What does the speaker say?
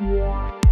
Yeah.